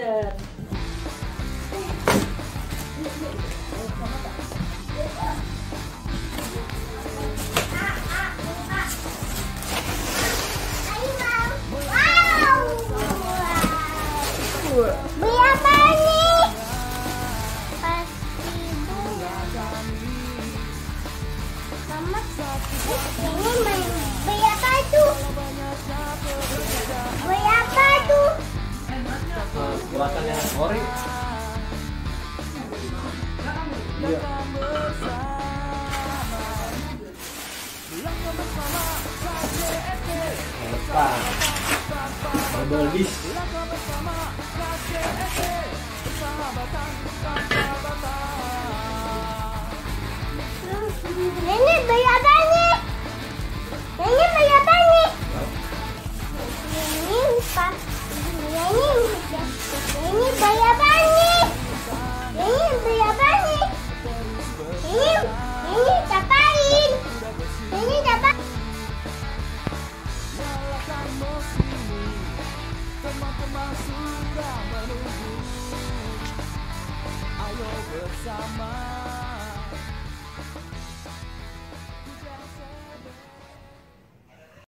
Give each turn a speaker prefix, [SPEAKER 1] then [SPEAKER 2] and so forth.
[SPEAKER 1] Western. Beli
[SPEAKER 2] apa
[SPEAKER 3] makan yang ori iya. Lepas. Double bis
[SPEAKER 2] sudah menunggu Ayo bersama